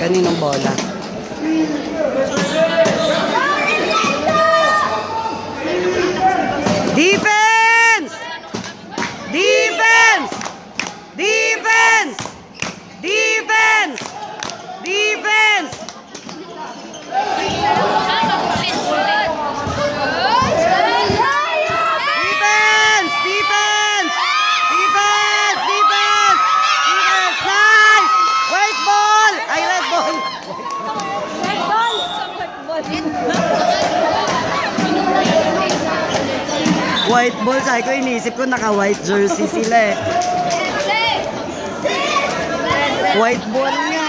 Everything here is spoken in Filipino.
Kaninong bola? White ball. Sabi ko, iniisip ko naka-white jersey sila eh. White ball nga